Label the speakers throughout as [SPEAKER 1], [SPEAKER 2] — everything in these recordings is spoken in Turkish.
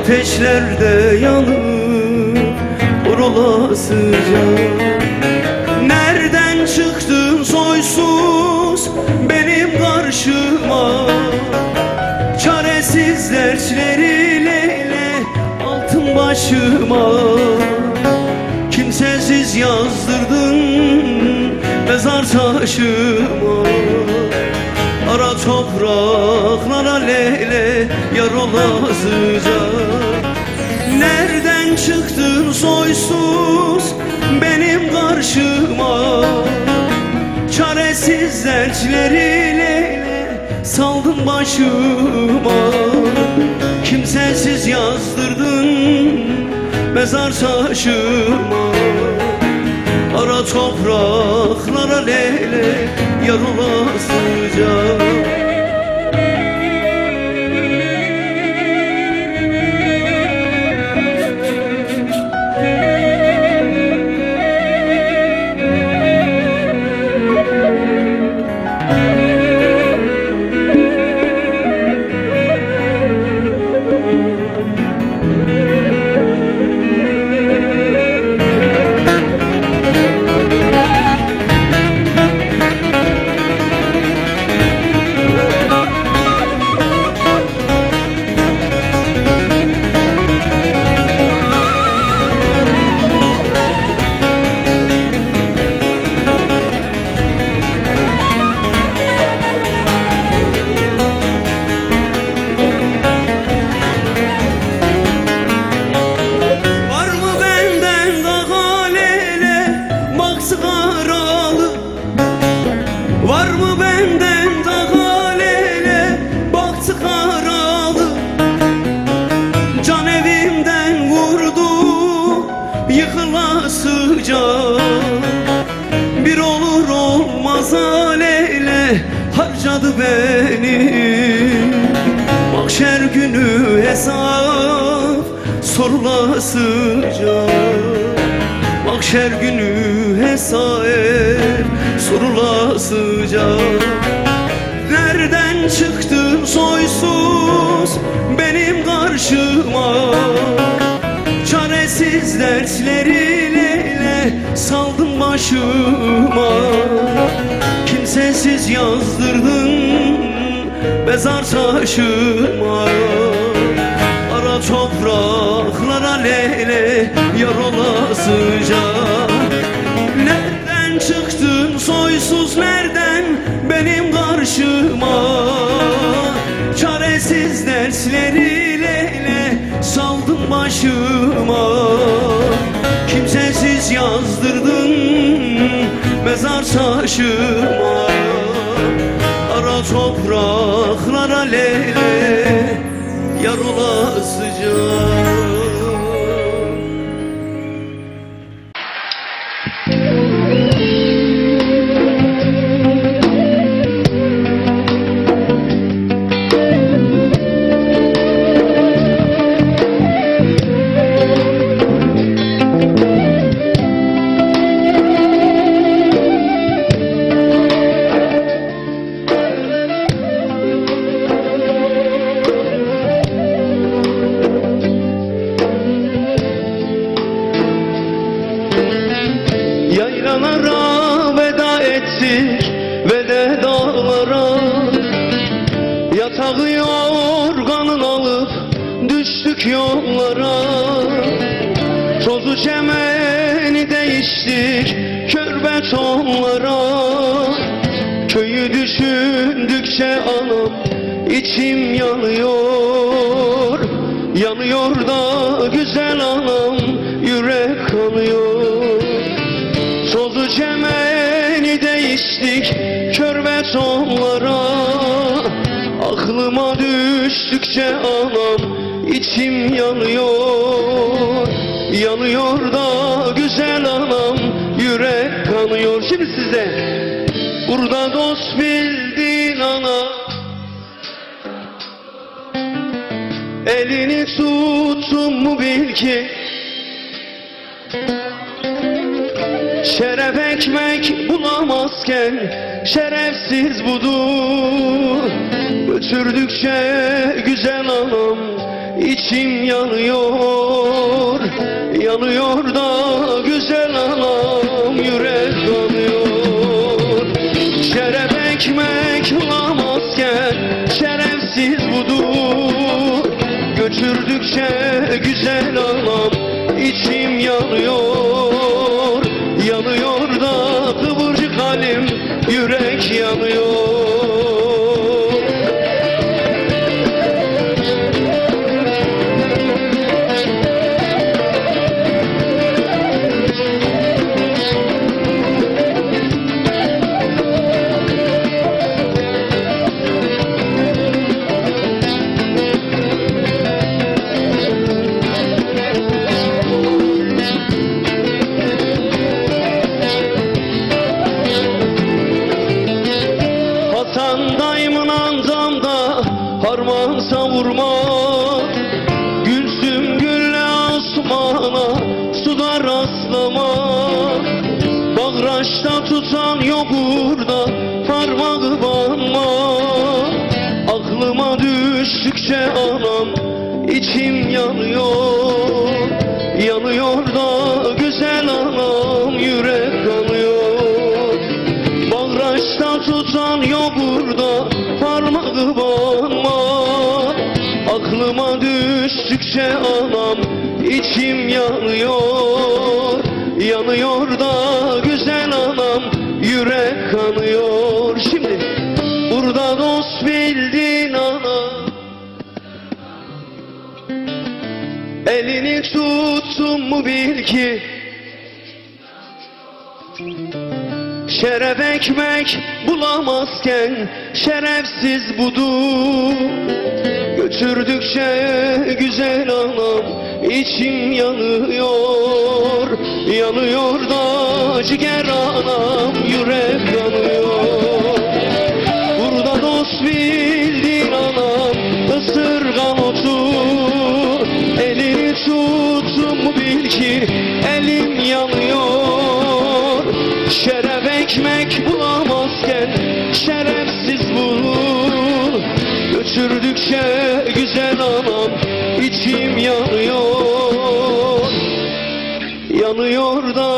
[SPEAKER 1] Ateşlerde yanıp olasıca Nereden çıktın soysuz benim karşıma? Çaresiz dertleriyle altın başıma. Kimsesiz yazdırdın mezar taşıma. Ara topraklara lele yar olasıca dertleriyle saldın başıma. Kimsesiz yazdırdın mezar taşıma. Ara topraklara lele yar beni. Mahşer günü hesap sorulasıca. Mahşer günü hesap sorulasıca. Nereden çıktın soysuz benim karşıma? Çaresiz dertleriyle saldın başıma Kimsesiz yazdırdın mezar taşıma. Ara topraklara lele yar olasıca Nereden çıktın soysuz nereden benim karşıma? Çaresiz dertleriyle saldın başıma. Kimsesiz yazdırdın mezar taşıma lele yar olasıca Yaylalara veda ettik ve de dağlara. Yatağı yorganın alıp düştük yollara. Tozu çemeni değiştik kör betonlara. Köyü düşündükçe anam içim yanıyor. Yanıyor da güzel anam yürek kanıyor çemeni değiştik kör betonlara Aklıma düştükçe anam içim yanıyor. Yanıyor da güzel anam yürek kanıyor. Şimdi size Burada dost bildin ana. Elini tuttum mu bil ki bulamazken şerefsiz budur. Götürdükçe güzel anam içim yanıyor. Yanıyor da güzel anam yürek kanıyor Şeref ekmek bulamazken şerefsiz budur. Götürdükçe güzel anam içim yanıyor düştükçe anam içim yanıyor. Yanıyor da güzel anam yürek kanıyor. Şimdi burada dost bildin ana. Elini tuttum mu bil ki? Şeref ekmek bulamazken şerefsiz budur Götürdükçe güzel anam içim yanıyor. Yanıyor da ciger anam yürek yanıyor. Burada dost bildin anam ısırgan otur Elini tuttum bil ki elim yanıyor. Şeref ekmek bulamazken Götürdükçe güzel anam içim yanıyor. Yanıyor da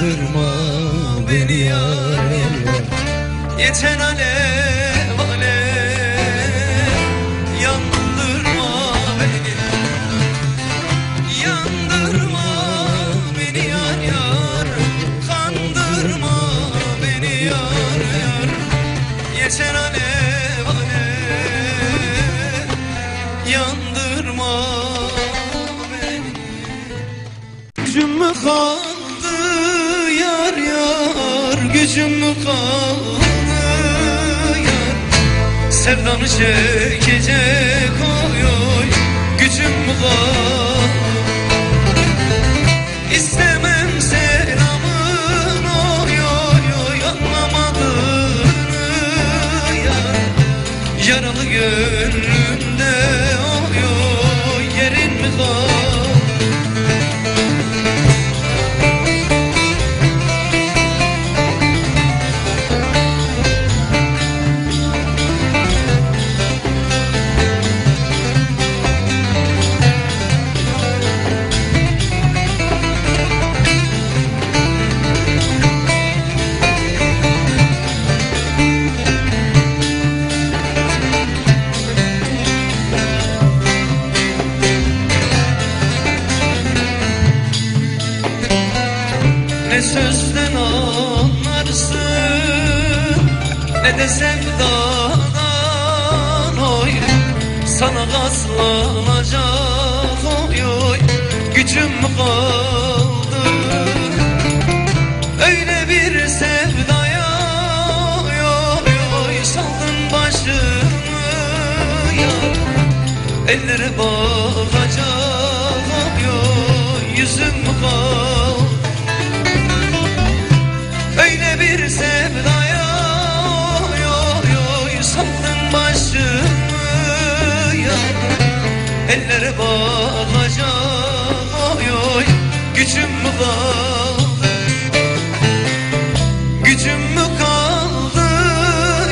[SPEAKER 2] Kandırma beni yar. Alev alev
[SPEAKER 1] Sevdanı çekecek oy oy Gücüm kaldı İstemem selamın oy oy oy Anlamadığını yar. Yaralı gönlümde oy oy Yerin mi kaldı Bağlayacak oy oy Gücüm mü kaldı Gücüm mü kaldı?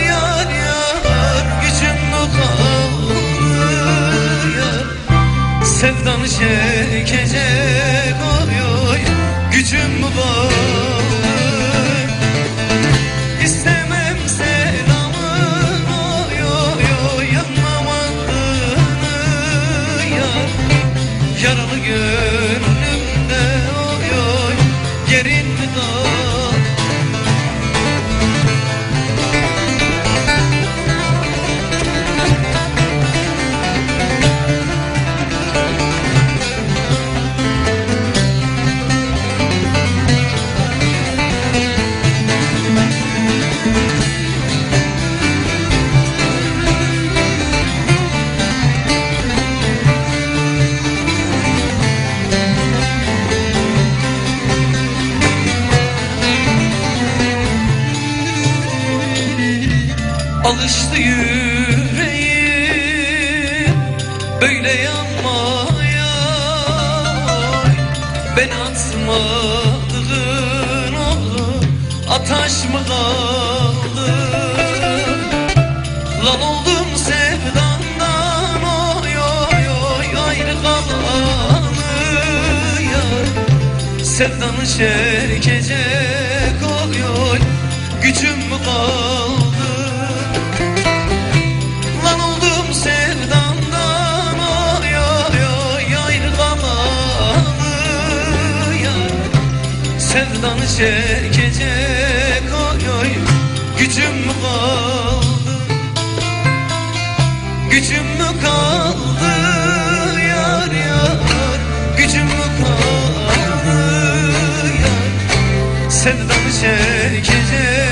[SPEAKER 1] Yar yar Gücüm mü kaldı? Yar Sevdanı çekecek Ben atmadığın oldu ataş mı kaldı Lan oldum sevdandan oy oy oy ayrı kalanı. Yar Sevdanı çekecek oy. Gücüm mü kaldı Sevdanı çekecek oy gücüm mü kaldı? Gücüm mü kaldı yar yar? Gücüm mü kaldı yar? Sevdanı çekecek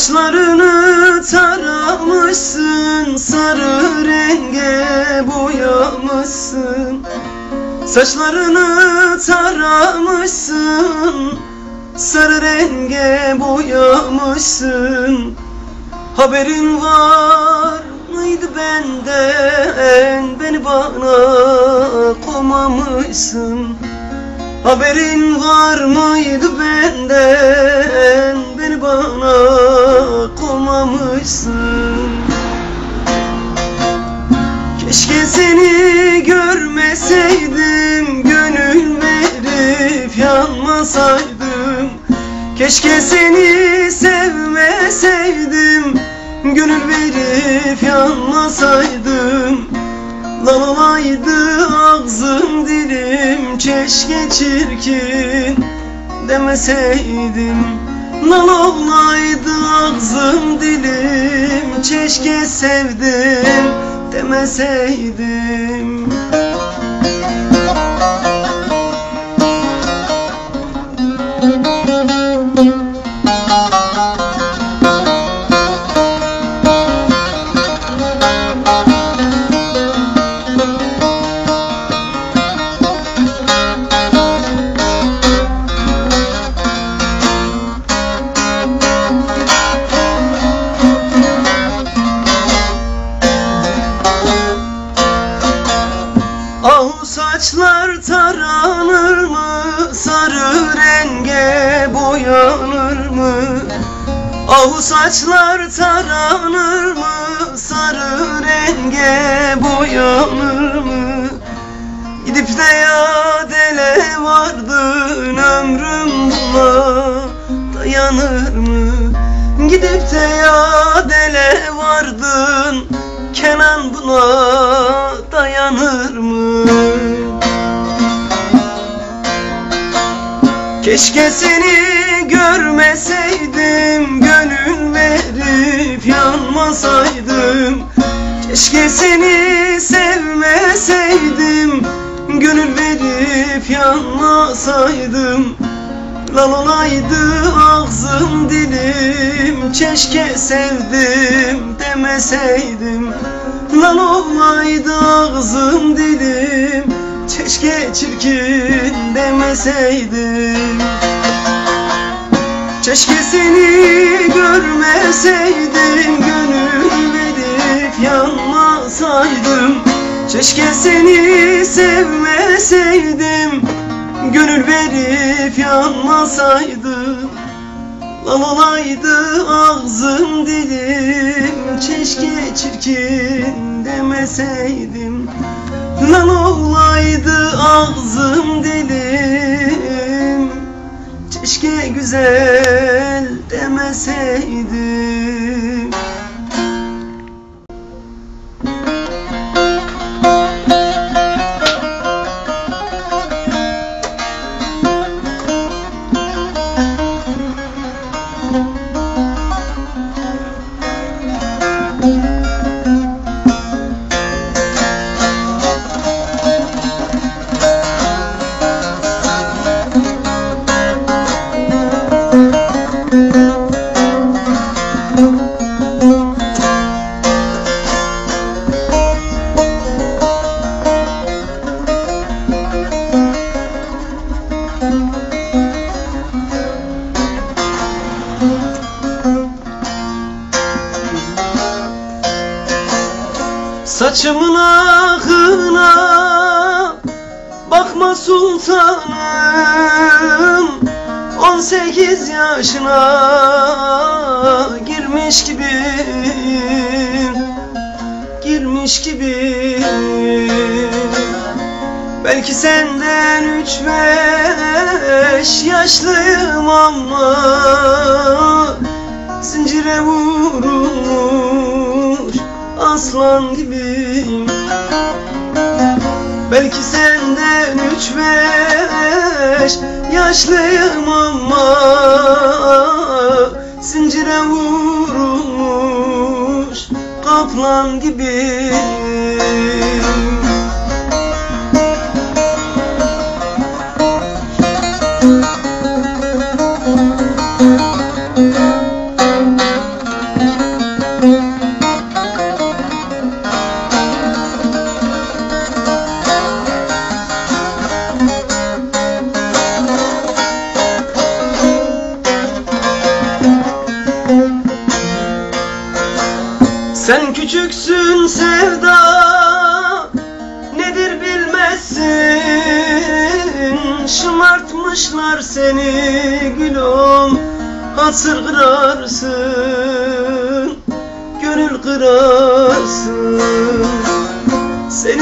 [SPEAKER 1] Saçlarını taramışsın Sarı renge boyamışsın. Saçlarını taramışsın Sarı renge boyamışsın. Haberin var mıydı benden? Beni bana komamışsın Haberin var mıydı benden? Beni bana komamışsın Keşke seni görmeseydim Gönül verip yanmasaydım. Keşke seni sevmeseydim Gönül verip yanmasaydım. Patlamaydı ağzım dilim Keşke çirkin demeseydim. Nal olaydı ağzım dilim Keşke sevdim demeseydim. Keşke seni görmeseydim Gönül verip yanmasaydım. Keşke seni sevmeseydim Gönül verip yanmasaydım. Lan olaydı ağzım dilim Keşke sevdim demeseydim. Lan olaydı ağzım dilim Keşke çirkin demeseydim. Keşke seni görmeseydim Gönül verip yanmasaydım. Keşke seni sevmeseydim Gönül verip yanmasaydım. Olaydı ağzım dilim Keşke çirkin demeseydim. Lan olaydı ağzım dilim. Keşke güzel demeseydim Saçımın akına Bakma sultanım. 18 yaşına girmiş gibi Girmiş gibi Belki senden üç beş yaşlıyım ama Zincire vurulmuş aslan gibiyim Belki senden üç beş yaşlıyım ama Zincire vurulmuş kaplan gibiyim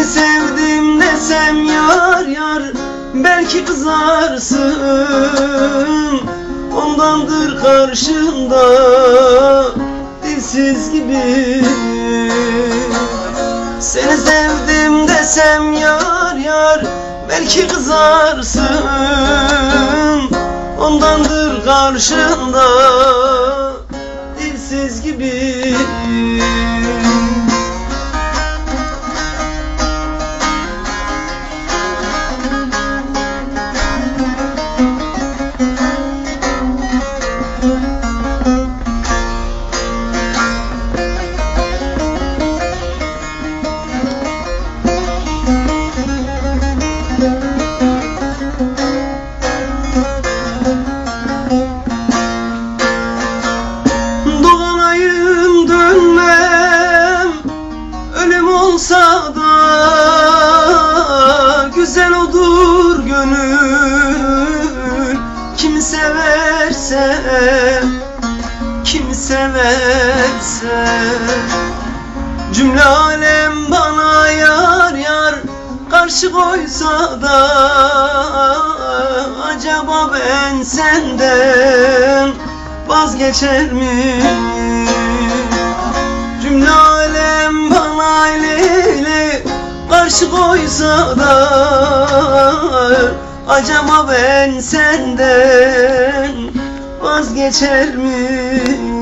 [SPEAKER 1] sevdim desem yar yar Belki kızarsın. Ondandır karşında dilsiz gibi. Seni sevdim desem yar yar Belki kızarsın. Ondandır karşında Severse Cümle alem bana yar yar Karşı koysa da Acaba ben senden vazgeçer mi? Cümle alem bana leyle karşı koysa da Acaba ben senden vazgeçer miyim